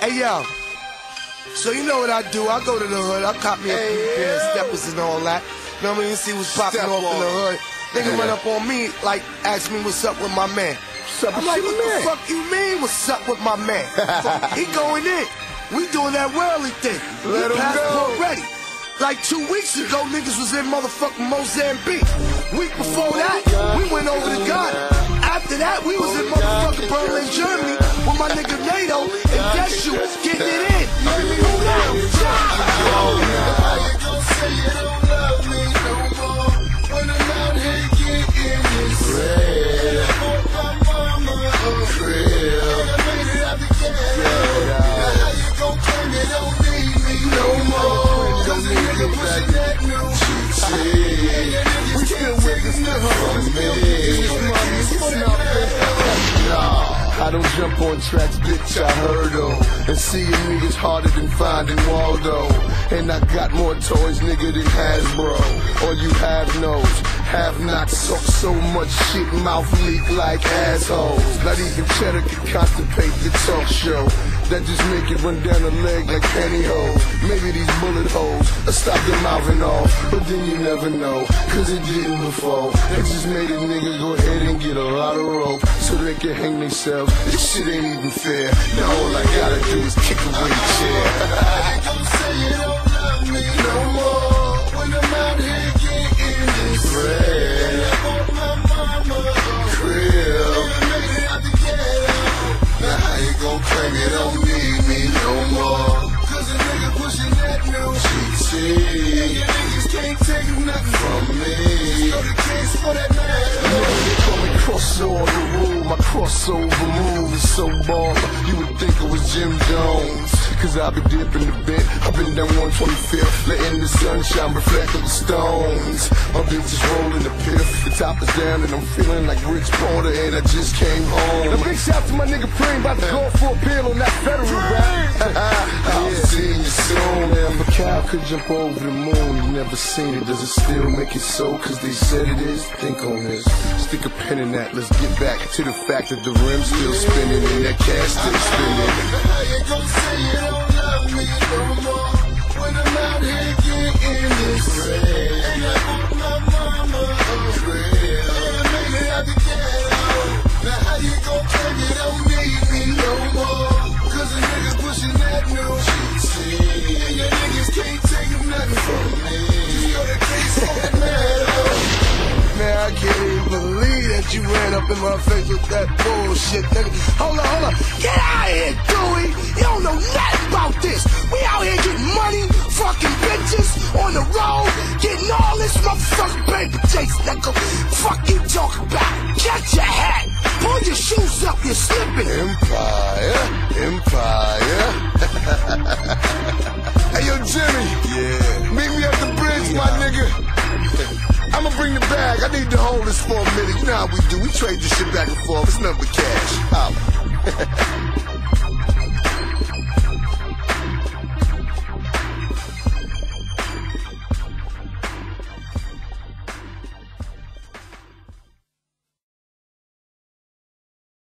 Hey yo, so you know what I do? I go to the hood, I cop me a few pair of steppers and all that. You know what I mean? See what's popping Step off in the hood. Nigga run up on me, like, ask me what's up with my man. up I'm with like, what man?" the fuck you mean? What's up with my man? he going in. We doing that worldly thing. Let he him go. ready. Like two weeks ago, niggas was in motherfucking Mozambique. Week before that, we went over to Ghana. After that, we was in motherfucking I don't jump on tracks, bitch, I heard of. And seeing niggas harder than finding Waldo. And I got more toys, nigga, than Hasbro. All you have knows, have not suck so much shit, mouth leak like assholes. Not even cheddar can constipate the talk show. That just make it run down the leg like pantyhose. Maybe these bullet holes will stop the mouthing off. But then you never know, cause it didn't before. It just made a nigga go ahead and get a lot of rope so they can hang themselves. This shit ain't even fair. Now all I gotta do is kick away the chair. you don't need me no more? Cause a nigga pushing that new GT. And your niggas can't take nothing from me. They call me crossover rule. My crossover move is so baller. You would think it was Jim Jones. Cause I be dipping the bit. I've been down 125th, letting the sunshine reflect on the stones. My bitch is rolling the piff. The top is down and I'm feeling like Rich Porter and I just came home. A big shout to my nigga Preem, about to go for a pill on that federal rap. I'll see you soon. Cow could jump over the moon, you never seen it. Does it still make it so? Cause they said it is. Think on this. Stick a pin in that. Let's get back to the fact that the rim's still spinning and that cash still spinning. Say you don't love me no more can't even believe that you ran up in my face with that bullshit, nigga. Hold on, hold on. Get out of here, Dewey. You don't know nothing about this. We out here getting money, fucking bitches, on the road, getting all this motherfucking paper chase, nigga. Fuck you talking about? Get your hat. Pull your shoes up, you're slipping. Empire, Empire. hey yo, Jimmy. I need to hold this for a minute. You know how we do. We trade this shit back and forth. It's but cash. Out.